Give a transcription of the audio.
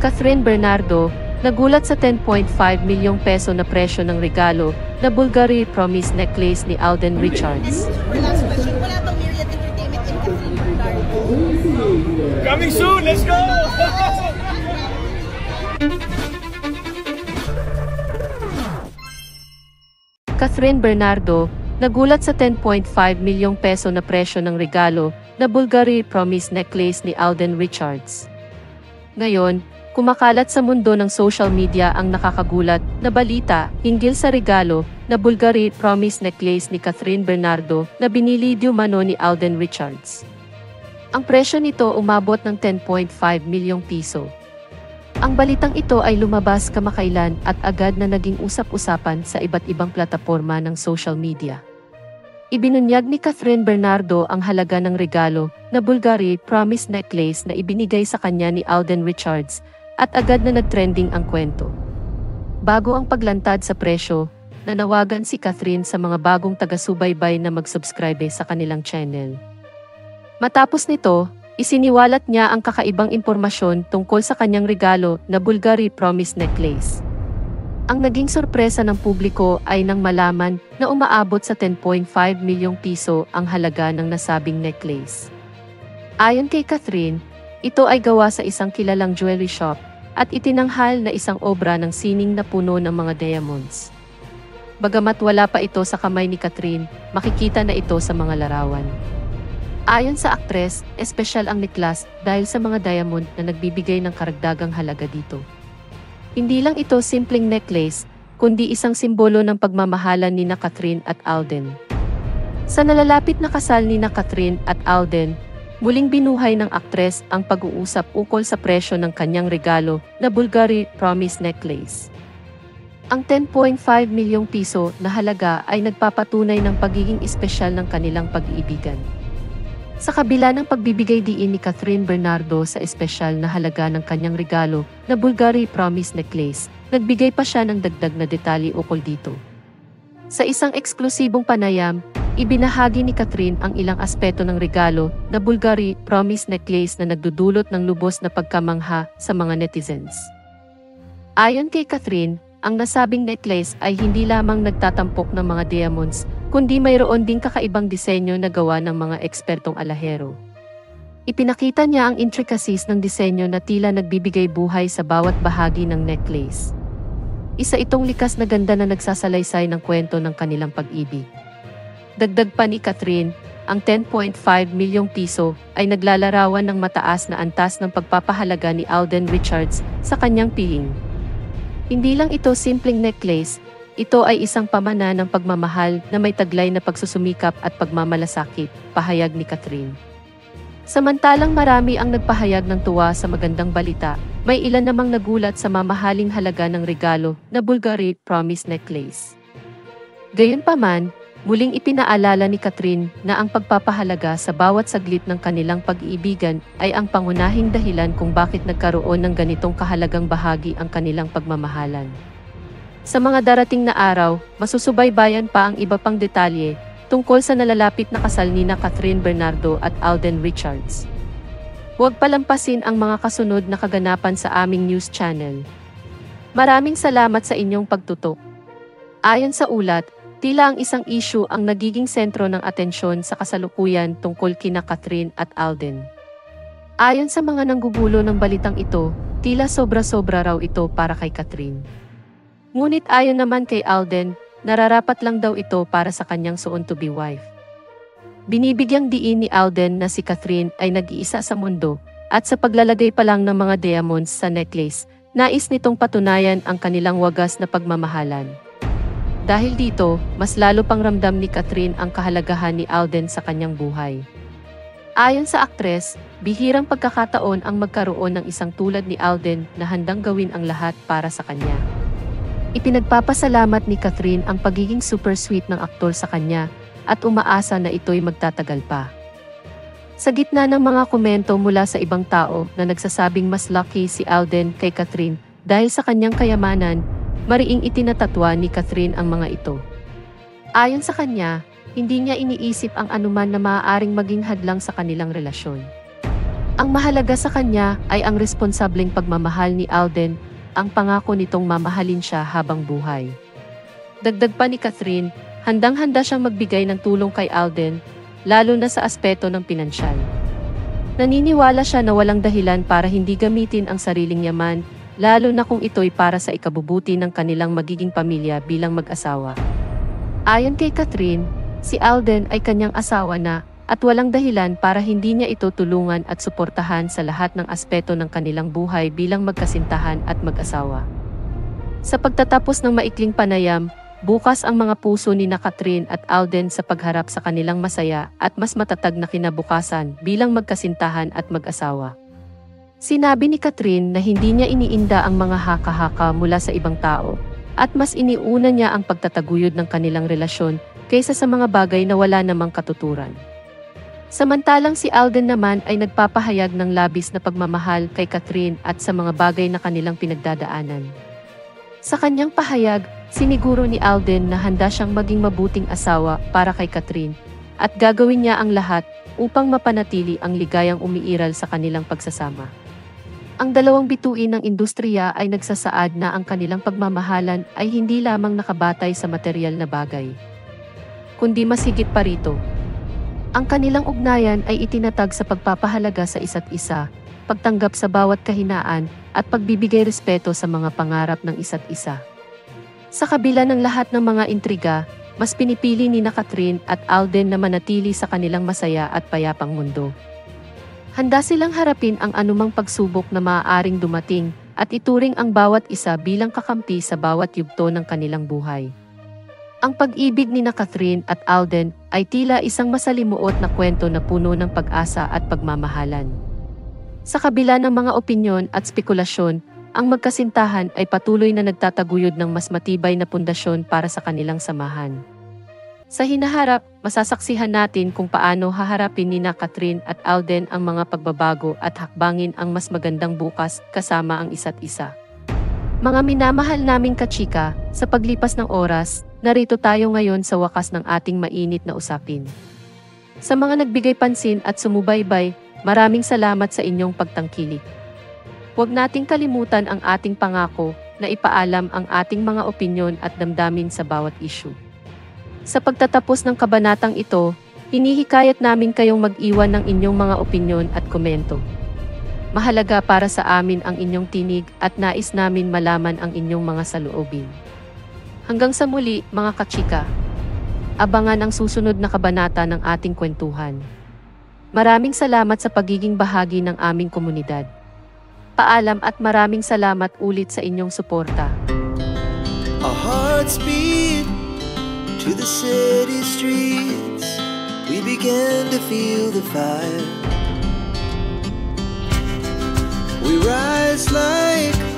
Catherine Bernardo, nagulat sa 10.5 milyong peso na presyo ng regalo na Bulgari Promise necklace ni Alden Richards. Coming soon, let's go! Catherine Bernardo, nagulat sa 10.5 milyong peso na presyo ng regalo na Bulgari Promise necklace ni Alden Richards. Ngayon, kumakalat sa mundo ng social media ang nakakagulat na balita hinggil sa regalo na Bulgari Promise necklace ni Catherine Bernardo na binili di umano ni Alden Richards. Ang presyo nito umabot ng 10.5 milyong piso. Ang balitang ito ay lumabas kamakailan at agad na naging usap-usapan sa iba't ibang plataforma ng social media. Ibinunyag ni Catherine Bernardo ang halaga ng regalo na Bulgari Promise necklace na ibinigay sa kanya ni Alden Richards at agad na nagtrending ang kwento. Bago ang paglantad sa presyo, nanawagan si Catherine sa mga bagong taga-subaybay na mag-subscribe sa kanilang channel. Matapos nito, isiniwalat niya ang kakaibang impormasyon tungkol sa kanyang regalo na Bulgari Promise necklace. Ang naging sorpresa ng publiko ay nang malaman na umaabot sa 10.5 milyong piso ang halaga ng nasabing necklace. Ayon kay Catherine, ito ay gawa sa isang kilalang jewelry shop at itinanghal na isang obra ng sining na puno ng mga diamonds. Bagamat wala pa ito sa kamay ni Catherine, makikita na ito sa mga larawan. Ayon sa aktres, espesyal ang necklace dahil sa mga diamond na nagbibigay ng karagdagang halaga dito. Hindi lang ito simpleng necklace, kundi isang simbolo ng pagmamahalan ni na Catherine at Alden. Sa nalalapit na kasal ni na Catherine at Alden, muling binuhay ng aktres ang pag-uusap ukol sa presyo ng kanyang regalo na Bulgari Promise Necklace. Ang 10.5 milyong piso na halaga ay nagpapatunay ng pagiging espesyal ng kanilang pag-iibigan. Sa kabila ng pagbibigay diin ni Catherine Bernardo sa espesyal na halaga ng kanyang regalo na Bulgari Promise Necklace, nagbigay pa siya ng dagdag na detalye ukol dito. Sa isang eksklusibong panayam, ibinahagi ni Catherine ang ilang aspeto ng regalo na Bulgari Promise Necklace na nagdudulot ng lubos na pagkamangha sa mga netizens. Ayon kay Catherine, ang nasabing necklace ay hindi lamang nagtatampok ng mga diamonds, kundi mayroon ding kakaibang disenyo na gawa ng mga ekspertong alahero. Ipinakita niya ang intricacies ng disenyo na tila nagbibigay buhay sa bawat bahagi ng necklace. Isa itong likas na ganda na nagsasalaysay ng kwento ng kanilang pag-ibig. Dagdag pa ni Catherine, ang 10.5 milyong piso ay naglalarawan ng mataas na antas ng pagpapahalaga ni Alden Richards sa kanyang piling. Hindi lang ito simpleng necklace, ito ay isang pamana ng pagmamahal na may taglay na pagsusumikap at pagmamalasakit, pahayag ni Catherine. Samantalang marami ang nagpahayag ng tuwa sa magandang balita, may ilan namang nagulat sa mamahaling halaga ng regalo na Bulgari Promise Necklace. Gayunpaman, muling ipinaalala ni Catherine na ang pagpapahalaga sa bawat saglit ng kanilang pag-iibigan ay ang pangunahing dahilan kung bakit nagkaroon ng ganitong kahalagang bahagi ang kanilang pagmamahalan. Sa mga darating na araw, masusubaybayan pa ang iba pang detalye tungkol sa nalalapit na kasal ni na Catherine Bernardo at Alden Richards. Huwag palampasin ang mga kasunod na kaganapan sa aming news channel. Maraming salamat sa inyong pagtutok. Ayon sa ulat, tila ang isang issue ang nagiging sentro ng atensyon sa kasalukuyan tungkol kina Catherine at Alden. Ayon sa mga nanggugulo ng balitang ito, tila sobra-sobra raw ito para kay Catherine. Ngunit ayon naman kay Alden, nararapat lang daw ito para sa kanyang soon-to-be wife. Binibigyang diin ni Alden na si Catherine ay nag-iisa sa mundo, at sa paglalagay pa lang ng mga diamonds sa necklace, nais nitong patunayan ang kanilang wagas na pagmamahalan. Dahil dito, mas lalo pang ramdam ni Catherine ang kahalagahan ni Alden sa kanyang buhay. Ayon sa aktres, bihirang pagkakataon ang magkaroon ng isang tulad ni Alden na handang gawin ang lahat para sa kanya. Ipinagpapasalamat ni Catherine ang pagiging super sweet ng aktor sa kanya at umaasa na ito'y magtatagal pa. Sa gitna ng mga komento mula sa ibang tao na nagsasabing mas lucky si Alden kay Catherine dahil sa kanyang kayamanan, mariing itinatatwa ni Catherine ang mga ito. Ayon sa kanya, hindi niya iniisip ang anuman na maaaring maging hadlang sa kanilang relasyon. Ang mahalaga sa kanya ay ang responsableng pagmamahal ni Alden, ang pangako nitong mamahalin siya habang buhay. Dagdag pa ni Catherine, handang-handa siyang magbigay ng tulong kay Alden, lalo na sa aspeto ng pinansyal. Naniniwala siya na walang dahilan para hindi gamitin ang sariling yaman, lalo na kung ito'y para sa ikabubuti ng kanilang magiging pamilya bilang mag-asawa. Ayon kay Catherine, si Alden ay kanyang asawa na at walang dahilan para hindi niya ito tulungan at suportahan sa lahat ng aspeto ng kanilang buhay bilang magkasintahan at mag-asawa. Sa pagtatapos ng maikling panayam, bukas ang mga puso ni na Catherine at Alden sa pagharap sa kanilang masaya at mas matatag na kinabukasan bilang magkasintahan at mag-asawa. Sinabi ni Catherine na hindi niya iniinda ang mga haka-haka mula sa ibang tao, at mas iniuna niya ang pagtataguyod ng kanilang relasyon kaysa sa mga bagay na wala namang katuturan. Samantalang si Alden naman ay nagpapahayag ng labis na pagmamahal kay Catherine at sa mga bagay na kanilang pinagdadaanan. Sa kanyang pahayag, siniguro ni Alden na handa siyang maging mabuting asawa para kay Catherine at gagawin niya ang lahat upang mapanatili ang ligayang umiiral sa kanilang pagsasama. Ang dalawang bituin ng industriya ay nagsasaad na ang kanilang pagmamahalan ay hindi lamang nakabatay sa material na bagay, kundi mas higit pa rito ang kanilang ugnayan ay itinatag sa pagpapahalaga sa isa't isa, pagtanggap sa bawat kahinaan, at pagbibigay respeto sa mga pangarap ng isa't isa. Sa kabila ng lahat ng mga intriga, mas pinipili ni na Catherine at Alden na manatili sa kanilang masaya at payapang mundo. Handa silang harapin ang anumang pagsubok na maaaring dumating at ituring ang bawat isa bilang kakampi sa bawat yugto ng kanilang buhay. Ang pag-ibig ni na Catherine at Alden ay tila isang masalimuot na kwento na puno ng pag-asa at pagmamahalan. Sa kabila ng mga opinyon at spekulasyon, ang magkasintahan ay patuloy na nagtataguyod ng mas matibay na pundasyon para sa kanilang samahan. Sa hinaharap, masasaksihan natin kung paano haharapin ni na Catherine at Alden ang mga pagbabago at hakbangin ang mas magandang bukas kasama ang isa't isa. Mga minamahal naming kachika, sa paglipas ng oras, narito tayo ngayon sa wakas ng ating mainit na usapin. Sa mga nagbigay pansin at sumubaybay, maraming salamat sa inyong pagtangkilik. Huwag nating kalimutan ang ating pangako na ipaalam ang ating mga opinyon at damdamin sa bawat issue. Sa pagtatapos ng kabanatang ito, hinihikayat namin kayong mag-iwan ng inyong mga opinyon at komento. Mahalaga para sa amin ang inyong tinig at nais namin malaman ang inyong mga saloobin. Hanggang sa muli, mga kachika. Abangan ang susunod na kabanata ng ating kwentuhan. Maraming salamat sa pagiging bahagi ng aming komunidad. Paalam at maraming salamat ulit sa inyong suporta. Our hearts beat to the city streets. We began to feel the fire. We rise like